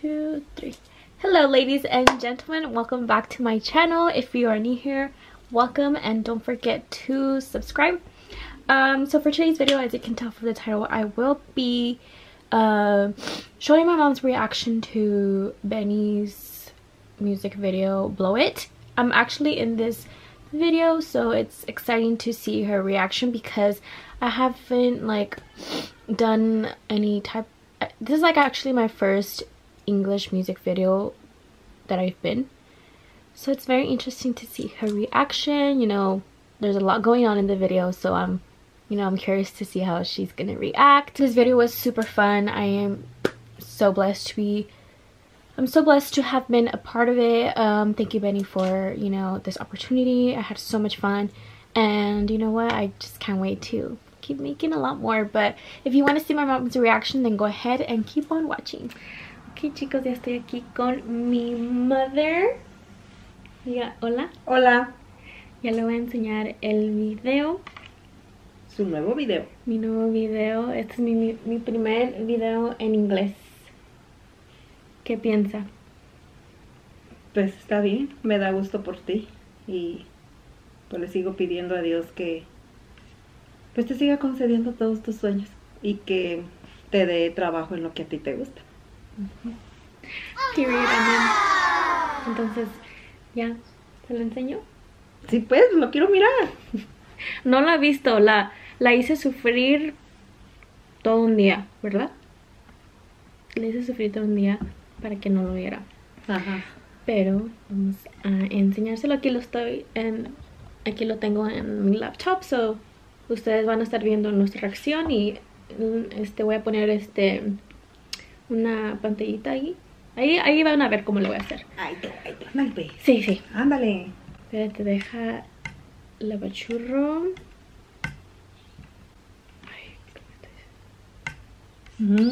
two three hello ladies and gentlemen welcome back to my channel if you are new here welcome and don't forget to subscribe um so for today's video as you can tell from the title i will be uh, showing my mom's reaction to benny's music video blow it i'm actually in this video so it's exciting to see her reaction because i haven't like done any type this is like actually my first English music video that I've been. So it's very interesting to see her reaction. You know, there's a lot going on in the video, so I'm, you know, I'm curious to see how she's going to react. This video was super fun. I am so blessed to be I'm so blessed to have been a part of it. Um, thank you, Benny, for, you know, this opportunity. I had so much fun. And you know what? I just can't wait to keep making a lot more. But if you want to see my mom's reaction, then go ahead and keep on watching. Ok chicos, ya estoy aquí con mi mother. Diga, hola. Hola. Ya le voy a enseñar el video. Su nuevo video. Mi nuevo video. Este es mi, mi primer video en inglés. ¿Qué piensa? Pues está bien, me da gusto por ti y pues le sigo pidiendo a Dios que pues te siga concediendo todos tus sueños y que te dé trabajo en lo que a ti te gusta. Entonces, ya, ¿se lo enseño? Sí, pues, lo quiero mirar. no la he visto, la, la hice sufrir todo un día, ¿verdad? Le hice sufrir todo un día para que no lo viera. Ajá. Pero vamos a enseñárselo. Aquí lo estoy en, aquí lo tengo en mi laptop, so ustedes van a estar viendo nuestra reacción y mm, este voy a poner este una pantallita ahí. Ahí, ahí van a ver cómo lo voy a hacer. Ahí tú, ahí tú. Malpe. Sí, sí. Ándale. Espérate, deja la bachurro.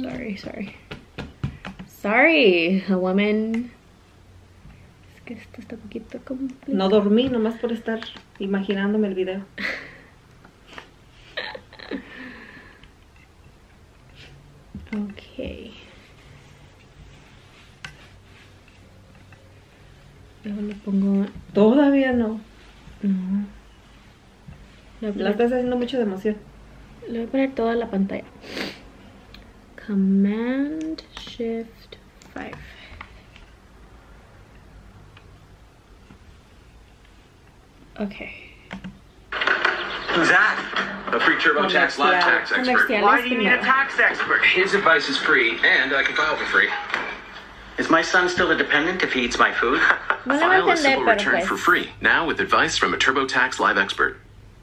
Sorry, sorry. Sorry, a woman. Es que esto está poquito complicado. No dormí nomás por estar imaginándome el video. pongo... Todavía no. No. La estás haciendo Le voy a poner toda la pantalla. Command Shift 5. Okay. Who's that? A free TurboTax live tax expert. Why do you need a tax expert? His advice is free, and I can file for free. Is my son still a dependent if he eats my food? File a simple return for free now with advice from a TurboTax live expert.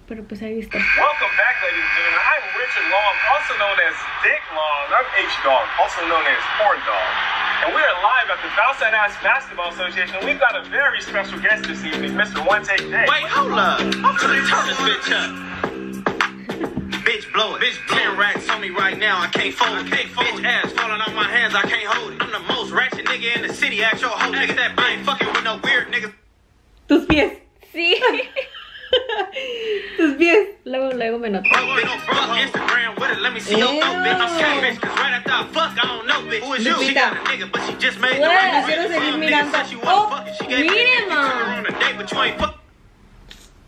Pero pues ahí está. Welcome back, ladies and gentlemen. I'm Richard Long, also known as Dick Long. I'm H Dog, also known as Horn Dog. And we are live at the Valside Ass Basketball Association. We've got a very special guest this evening, Mr. One Take Day. Wait, hold up. I'm gonna turn this bitch up blow it. Bitch, ten racks on me right now, I can't fold I can't fold Bitch, ass falling off my hands, I can't hold it. I'm the most ratchet nigga in the city, ask your hoe nigga that I ain't fucking with no weird niggas. Tus pies. Sí. Tus pies. Luego, luego me noto. Instagram with it, let me see your throat, bitch. I'm scared, bitch, cause right after I fuck, I don't know, bitch. Who is you? She got a nigga, but she just made the right decision. Quiero seguir mirando. Oh, mírema. But you ain't fuck.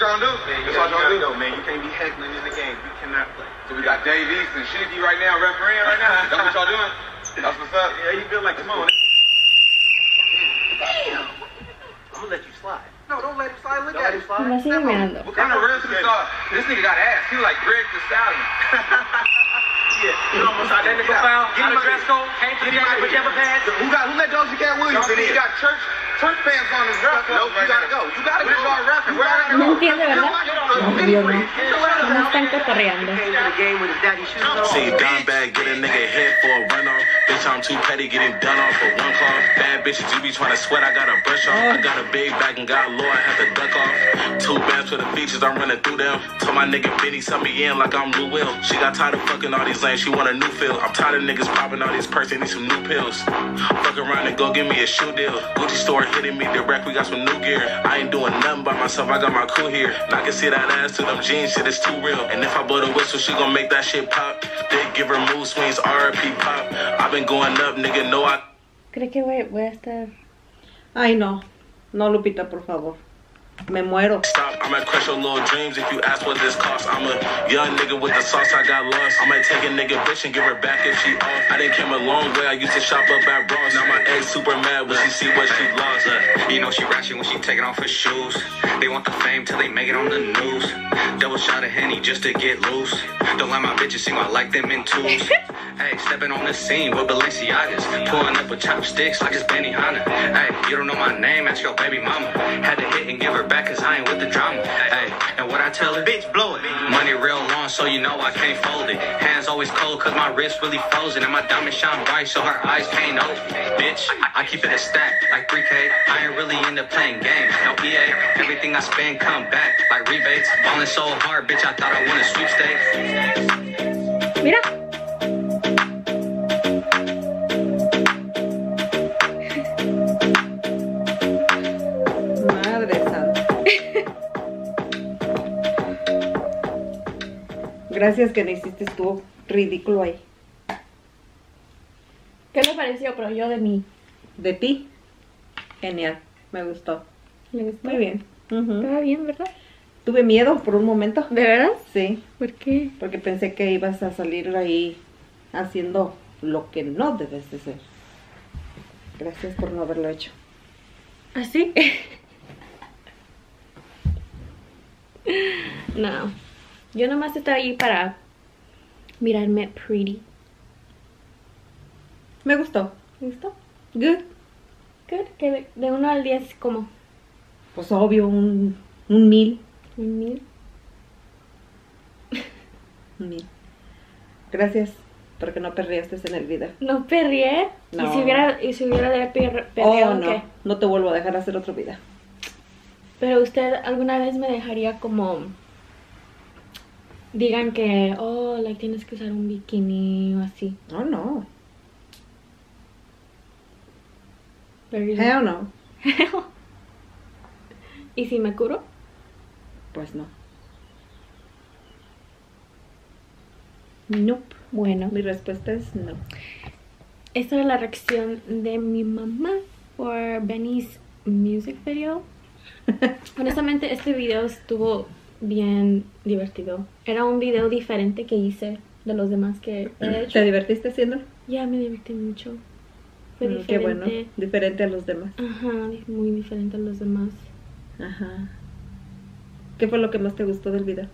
what y'all do. Man, y'all do. Go, man, you can't be heckling in the game. We cannot play. So we got Dave East and Shinnicky right now refereeing right now. That's what y'all doing. That's what's up. Yeah, you feel like, come on. I'm gonna let you slide. No, don't let him slide. Look at him slide. What kind of risk is This nigga got ass. He like Greg the Stallion. yeah, you almost identical foul. Get him a dress code. Can't get him out pajama pants. Who got who let Doja Cat Williams in here? You got Church Church fans on his rap. Nope, you gotta go. You gotta go on rapping. No entiende, ¿verdad? no están cotorreando. See, dime bag, get a nigga hit for a runoff. Bitch, I'm too petty, getting done off for one call. Bad bitches, you be trying to sweat, I got a brush off. I got a big back and got low, I had to duck off. Two bands for the features, I'm running through them. Told my nigga Benny, send me in like I'm Lou Will. She got tired of fucking all these lanes, she want a new feel. I'm tired of niggas popping all these perks, they need some new pills. Fuck around and go give me a shoe deal. Gucci store hitting me direct, we got some new gear. I ain't doing nothing by myself, I got my crew here. And I can see that ass to them jeans, shit, it's too real. And if I blow the whistle, she gon' make that shit pop. They give her mood swings, RP pop. I've been going up, nigga, no I. ¿Cree que voy a estar? Ay, no. No, Lupita, por favor. Me muero. Stop, I to crush your little dreams if you ask what this costs. I'm a young nigga with the sauce, I got lost. I might take a nigga bitch and give her back if she off. I didn't came a long way, I used to shop up at Ross. Now my ex super mad when she see what she lost. You know she ratchet when she taking off her shoes. They want the fame till they make it on the news. Double shot of Henny just to get loose. Don't let my bitches see I like them in twos. hey, stepping on the scene with Balenciagas. Pulling up with chopsticks like it's Benihana. Hey, you don't know my name, ask your baby mama. Had to hit and give her back cause I ain't with the drama. Hey, and what I tell the Bitch, blow it. Money real long, so you know I can't fold it. Hands always cold cause my wrist really frozen. And my diamond shine bright, so her eyes can't Bitch, I keep it a stack, like 3K. I ain't really into playing games. No EA, everything I spend come back, like rebates. Falling so hard, bitch, I thought I won a sweepstakes. Mira. gracias que no hiciste estuvo ridículo ahí. ¿Qué le pareció, pero yo de mí? De ti. Genial, me gustó. Muy bien. Estaba bien, ¿verdad? Tuve miedo por un momento. ¿De verdad? Sí. ¿Por qué? Porque pensé que ibas a salir ahí haciendo lo que no debes de ser. Gracias por no haberlo hecho. ¿Así? ¿Ah, no. Yo nomás estaba ahí para mirarme pretty. Me gustó. ¿Me gustó? Good. Good. Que de uno al diez ¿cómo? Pues obvio, un, un mil. Un mil. un mil. Gracias porque no perreaste en el vida. No perreé. No. Y si hubiera, y si hubiera de oh, no. ¿qué? No te vuelvo a dejar hacer otro video. Pero usted alguna vez me dejaría como digan que, oh, like tienes que usar un bikini o así. No, no. Hell no. ¿Y si me curo? Pues no. Nope. Bueno. Mi respuesta es no. Esta es la reacción de mi mamá por Benny's music video. Honestamente, este video estuvo bien divertido. Era un video diferente que hice de los demás que he hecho. ¿Te divertiste haciendo? Ya, me divertí mucho. Fue diferente. Mm, qué bueno, diferente a los demás. Ajá, muy diferente a los demás. Ajá. ¿Qué fue lo que más te gustó del video?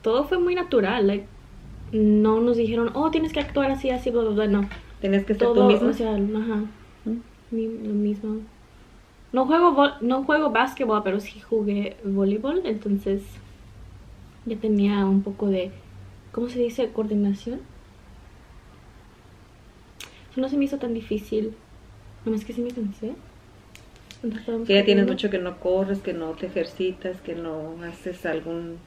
todo fue muy natural, like, no nos dijeron, oh, tienes que actuar así, así, bueno Tienes que ser todo, tú mismo. ajá, ¿Mm? lo mismo. No juego, no juego básquetbol, pero sí jugué voleibol, entonces ya tenía un poco de, ¿cómo se dice? Coordinación. no se me hizo tan difícil. Nomás que sí me cansé. que ya tienes mucho que no corres, que no te ejercitas, que no haces algún...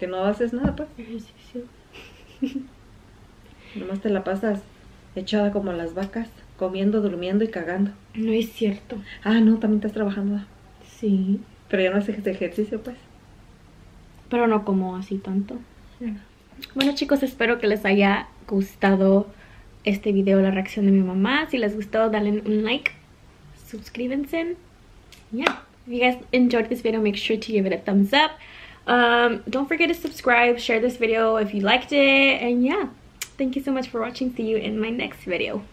que no haces nada, pues. Ejercicio. Nomás te la pasas echada como las vacas comiendo, durmiendo y cagando. No es cierto. Ah, no, también estás trabajando. Sí. Pero ya no haces ejercicio, pues. Pero no como así tanto. Bueno. chicos, espero que les haya gustado este video, la reacción de mi mamá. Si les gustó, dale un like, suscríbanse. Yeah. If you guys enjoyed this video, make sure to give it a thumbs up. Um, don't forget to subscribe, share this video if you liked it. And yeah, thank you so much for watching. See you in my next video.